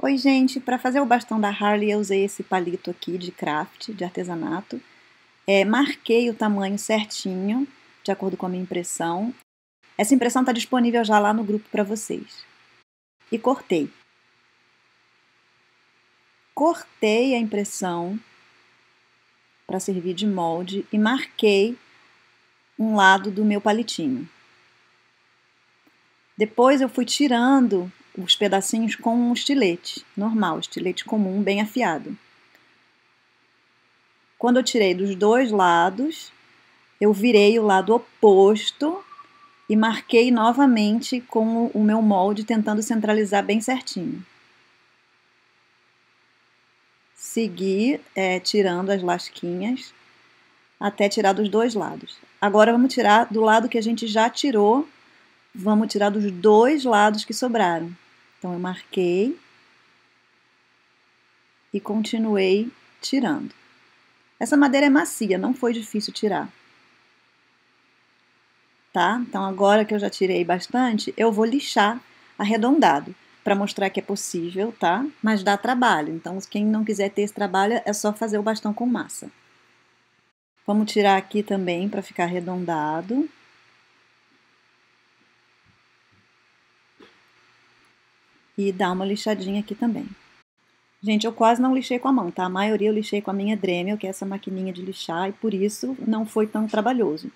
Oi, gente! Para fazer o bastão da Harley, eu usei esse palito aqui de craft, de artesanato. É, marquei o tamanho certinho, de acordo com a minha impressão. Essa impressão está disponível já lá no grupo para vocês. E cortei. Cortei a impressão para servir de molde e marquei um lado do meu palitinho. Depois eu fui tirando os pedacinhos com um estilete normal, estilete comum, bem afiado. Quando eu tirei dos dois lados, eu virei o lado oposto e marquei novamente com o meu molde, tentando centralizar bem certinho. Segui é, tirando as lasquinhas até tirar dos dois lados. Agora vamos tirar do lado que a gente já tirou, vamos tirar dos dois lados que sobraram. Então, eu marquei e continuei tirando. Essa madeira é macia, não foi difícil tirar. Tá? Então, agora que eu já tirei bastante, eu vou lixar arredondado para mostrar que é possível, tá? Mas dá trabalho. Então, quem não quiser ter esse trabalho, é só fazer o bastão com massa. Vamos tirar aqui também para ficar arredondado. E dar uma lixadinha aqui também. Gente, eu quase não lixei com a mão, tá? A maioria eu lixei com a minha Dremel, que é essa maquininha de lixar, e por isso não foi tão trabalhoso.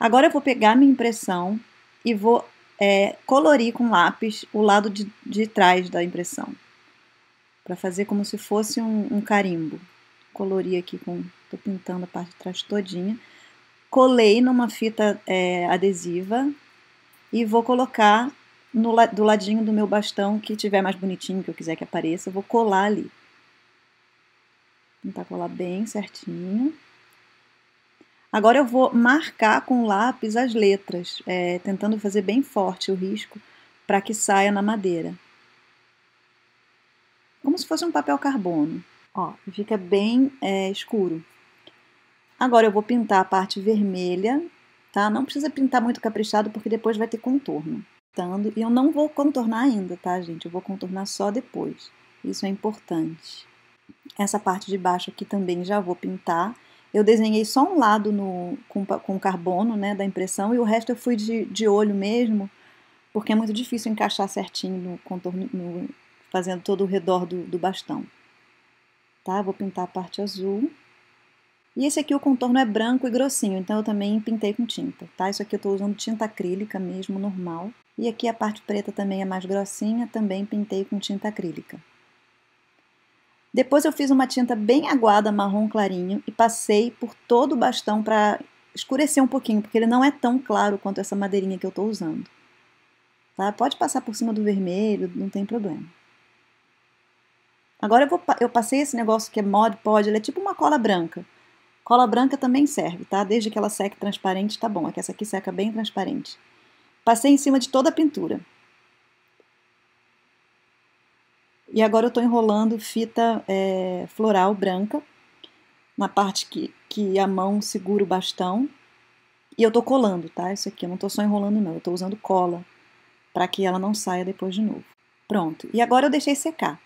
Agora eu vou pegar minha impressão e vou é, colorir com lápis o lado de, de trás da impressão. Para fazer como se fosse um, um carimbo. Colorir aqui com... Tô pintando a parte de trás todinha. Colei numa fita é, adesiva e vou colocar no, do ladinho do meu bastão que tiver mais bonitinho, que eu quiser que apareça, eu vou colar ali. Tentar colar bem certinho. Agora eu vou marcar com lápis as letras, é, tentando fazer bem forte o risco para que saia na madeira. Como se fosse um papel carbono. Ó, fica bem é, escuro. Agora eu vou pintar a parte vermelha, tá? Não precisa pintar muito caprichado porque depois vai ter contorno E eu não vou contornar ainda, tá, gente? Eu vou contornar só depois. Isso é importante. Essa parte de baixo aqui também já vou pintar. Eu desenhei só um lado no, com, com carbono, né, da impressão, e o resto eu fui de, de olho mesmo, porque é muito difícil encaixar certinho no contorno, no, fazendo todo o redor do, do bastão. Tá? Vou pintar a parte azul. E esse aqui o contorno é branco e grossinho, então eu também pintei com tinta, tá? Isso aqui eu estou usando tinta acrílica mesmo, normal. E aqui a parte preta também é mais grossinha, também pintei com tinta acrílica. Depois eu fiz uma tinta bem aguada, marrom clarinho, e passei por todo o bastão para escurecer um pouquinho, porque ele não é tão claro quanto essa madeirinha que eu estou usando. Tá? Pode passar por cima do vermelho, não tem problema. Agora eu, vou, eu passei esse negócio que é Mod Pod, ele é tipo uma cola branca. Cola branca também serve, tá? Desde que ela seque transparente, tá bom. É que essa aqui seca bem transparente. Passei em cima de toda a pintura. E agora eu estou enrolando fita é, floral branca na parte que, que a mão segura o bastão. E eu estou colando, tá? Isso aqui, eu não estou só enrolando não, eu estou usando cola para que ela não saia depois de novo. Pronto. E agora eu deixei secar.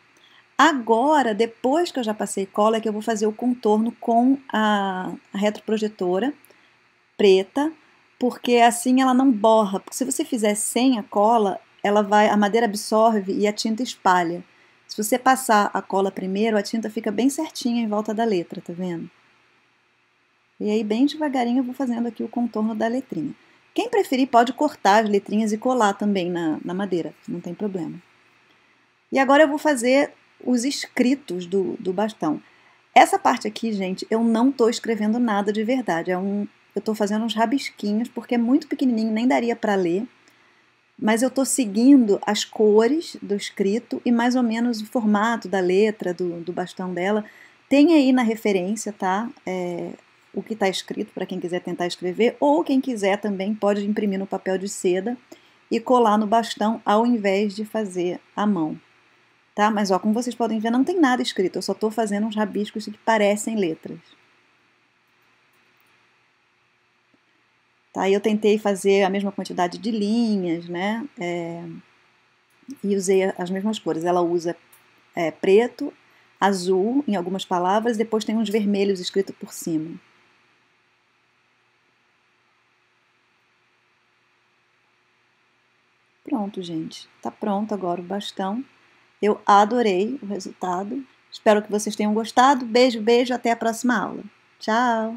Agora, depois que eu já passei cola, é que eu vou fazer o contorno com a, retroprojetora preta porque assim ela não borra. Porque se você fizer sem a cola, ela vai, a madeira absorve e a tinta espalha. Se você passar a cola primeiro, a tinta fica bem certinha em volta da letra, tá vendo? E aí, bem devagarinho, eu vou fazendo aqui o contorno da letrinha. Quem preferir pode cortar as letrinhas e colar também na, na madeira, não tem problema. E agora eu vou fazer os escritos do, do bastão. Essa parte aqui, gente, eu não estou escrevendo nada de verdade. É um eu estou fazendo uns rabisquinhos, porque é muito pequenininho, nem daria para ler. Mas eu estou seguindo as cores do escrito e mais ou menos o formato da letra, do, do bastão dela. Tem aí na referência, tá? É, o que está escrito para quem quiser tentar escrever, ou quem quiser também pode imprimir no papel de seda e colar no bastão ao invés de fazer à mão. Tá? Mas ó, como vocês podem ver, não tem nada escrito, eu só estou fazendo uns rabiscos que parecem letras. Tá? Eu tentei fazer a mesma quantidade de linhas, né? É, e usei as mesmas cores. Ela usa é, preto, azul em algumas palavras, depois tem uns vermelhos escritos por cima. Pronto, gente. Tá pronto agora o bastão. Eu adorei o resultado. Espero que vocês tenham gostado. Beijo, beijo. Até a próxima aula. Tchau!